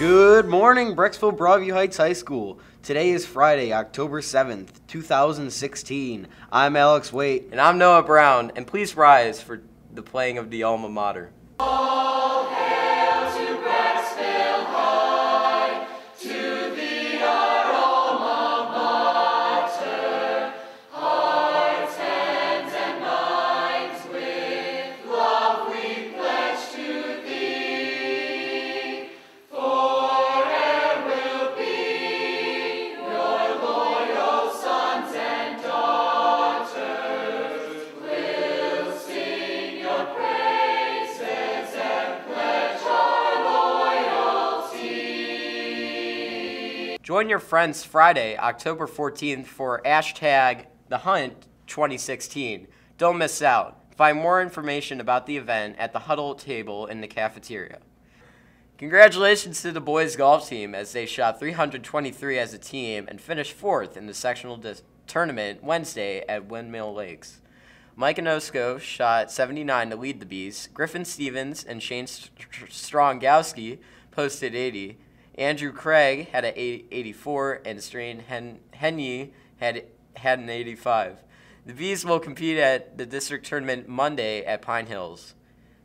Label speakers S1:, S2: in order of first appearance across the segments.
S1: Good morning, Brecksville Broadview Heights High School. Today is Friday, October 7th, 2016. I'm Alex Waite.
S2: And I'm Noah Brown, and please rise for the playing of the alma mater. Join your friends Friday, October 14th for hashtag The Hunt 2016. Don't miss out. Find more information about the event at the huddle table in the cafeteria. Congratulations to the boys golf team as they shot 323 as a team and finished fourth in the sectional tournament Wednesday at Windmill Lakes. Mike Onosco shot 79 to lead the Bees. Griffin Stevens and Shane Strongowski posted 80. Andrew Craig had an 84, and Strain Hen- Henye had, had an 85. The Bees will compete at the district tournament Monday at Pine Hills.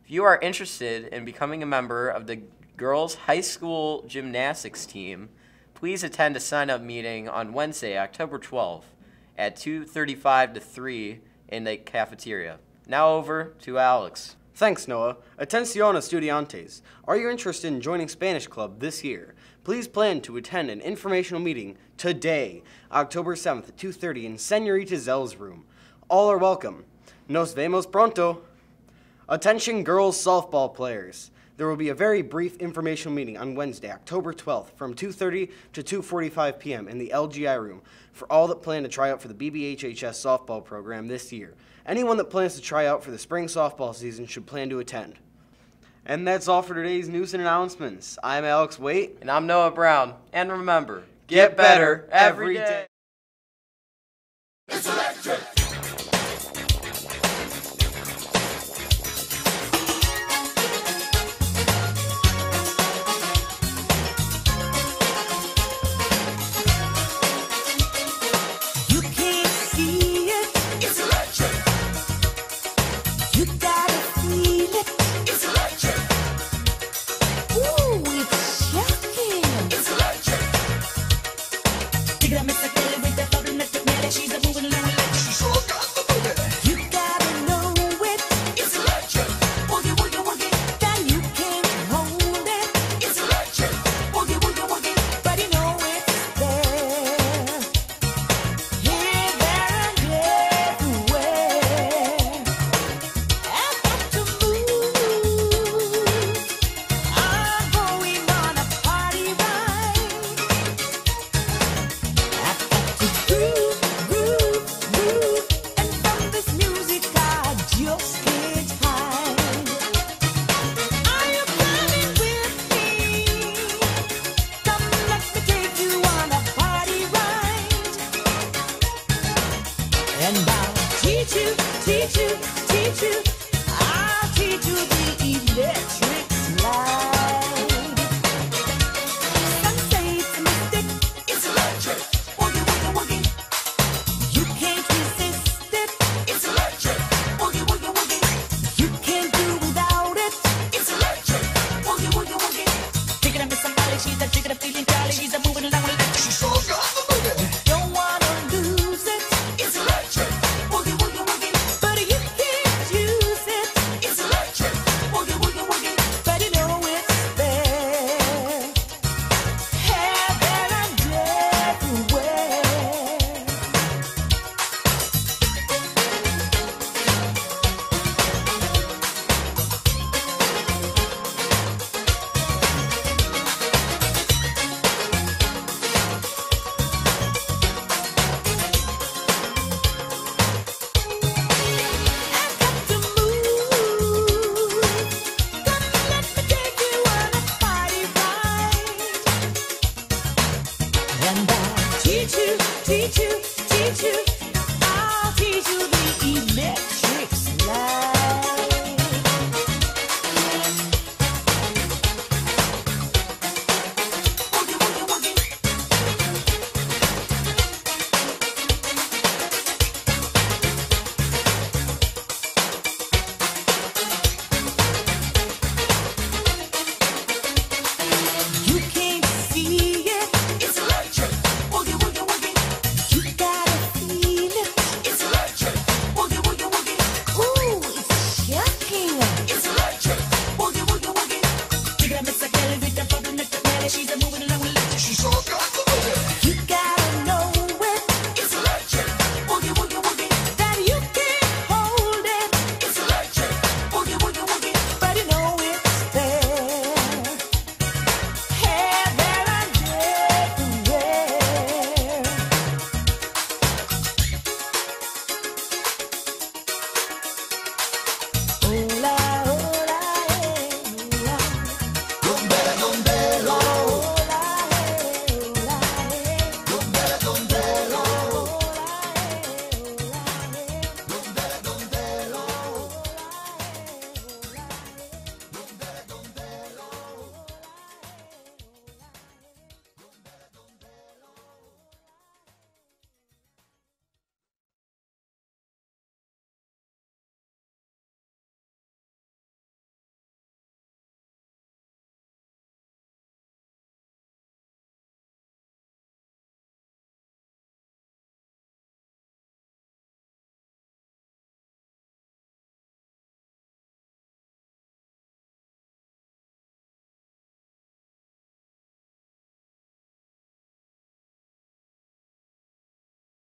S2: If you are interested in becoming a member of the girls' high school gymnastics team, please attend a sign-up meeting on Wednesday, October 12th at 2:35 to 3 in the cafeteria. Now over to Alex.
S1: Thanks, Noah. Atención estudiantes. Are you interested in joining Spanish Club this year? Please plan to attend an informational meeting today, October 7th at 2.30 in Senorita Zell's room. All are welcome. Nos vemos pronto. Attention girls softball players. There will be a very brief informational meeting on Wednesday, October 12th from 2.30 to 2.45 p.m. in the LGI room for all that plan to try out for the BBHHS softball program this year. Anyone that plans to try out for the spring softball season should plan to attend. And that's all for today's news and announcements. I'm Alex Waite.
S2: And I'm Noah Brown. And remember, get, get better every day. day.
S3: Teach you, you.